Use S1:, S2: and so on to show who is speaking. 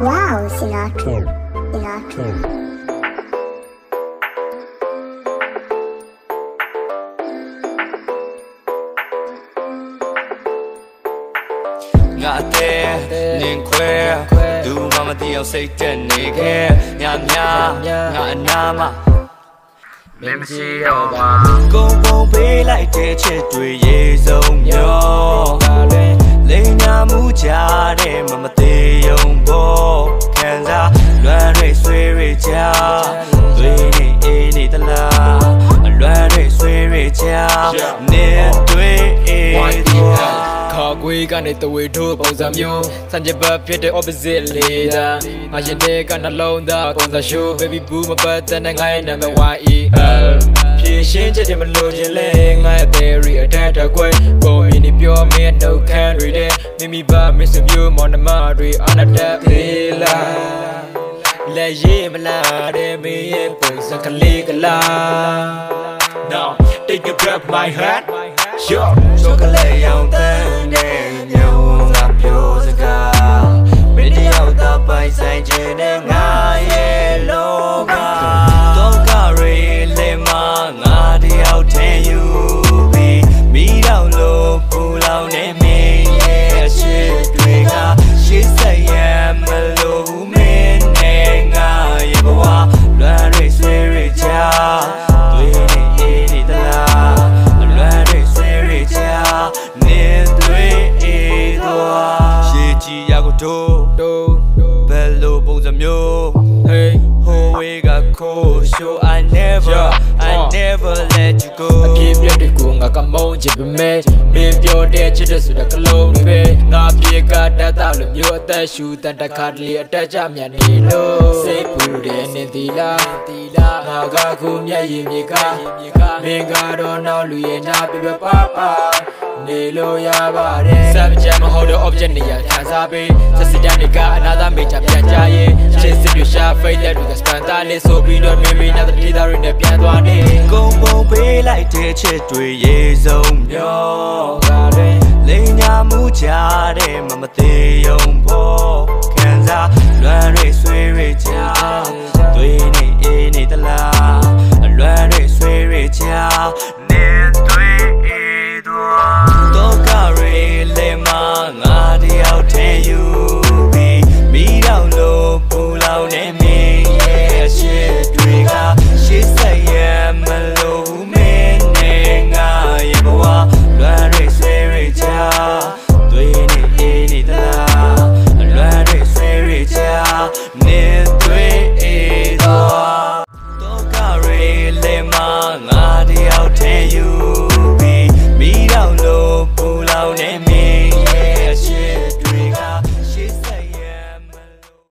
S1: Wow, Sinatra. Sinatra.
S2: ငါအသေးလင်ခွဲသူမှမသိအောင်စိတ်တက်နေခဲ့ညညငါအနာမမင်းမရှိတော့ပါကုံပုံပေးလိုက်တဲ့ချက် ဆွေးရိတ်ကြသွေးနေအေးနေသလားအလွမ်းရိတ်ဆွေးရိတ်ကြနေတွေ့အေးသွား
S3: ခါကွေးကနေတဝေထိုးပုံစံမျိုးစံချဘဖြစ်တဲ့ opposite လေးတာအရင်တည်းကနှလုံးသားပုံစံ show baby boo မပတ်တဲ့နဲ့ငါရဲ့နာမည် YEL ဖြည့်ရှင်းချက်တွေမလို့ခြင်းလဲငါရဲ့ theory အထက်တစ်ခွဲကိုရင်းနေပြောမင်း no can read တဲ့မိမိပါ miss you မောင်နှမတွေအနာတက်သေးလား လက်ရေးမလားတဲ့မင်းရဲ့ပုံစံကလေးကလား
S2: Now take a breath my heart Yo chocolate ရောင်တန်းတဲ့ညောင်းငါပြောစကားမင်းတယောက်တော့ပိုင်ဆိုင်ခြင်းနဲ့ငါ ကြည့်ရကိုတို့
S3: တို့
S2: ဘယ်လိုပုံစံမျိုး
S3: hey
S2: Whole way got cool show I never
S3: Yeah.
S2: I
S3: Uh.
S2: never let you go
S3: အပြည့်ပြည့်တွေကိုငါကမုန်းချင်ပေမဲ့မင်းပြောတဲ့ချစ်တဲ့ဆိုတဲ့ကလုံးတွေပဲငါပြေကတတ်တာလို့မျိုးအသက်ရှူတတ်တခါတလေအတက်ကြမြန်နေလို့စိတ်ပူတယ်နေသီလားသီလားငါကခုမျက်ရည်မြေကမင်းကတော့နောက်လူရဲ့နာပြပြပါပါနေလို့ရပါတယ်စပ်ကြမ်းမဟုတ်တဲ့ object နေရာခံ စားပေးစစတန်တွေကအနာသာမေချပြန်ကြရဲ့ချစ်စစ်တွေရှာဖိတ်တဲ့တွေကစပန်တာလေးဆိုပြီးတော့မိမိနဲ့တတိသားတွေနဲ့ပြန်သွားနေ
S2: ကုံပုံပေးလိုက်တဲ့ချစ်တွေရေစုံမျော
S3: ပါတွင်
S2: လိန်ညာမှုကြတဲ့မမသေးယုံဖို့ခံစားလွမ်းရိတ်ဆွေးရိတ်ချာသွေးနေအေးနေသလားအလွမ်းရိတ်ဆွေးရိတ်ချာနေသွေးအေးသွားတော့ ယော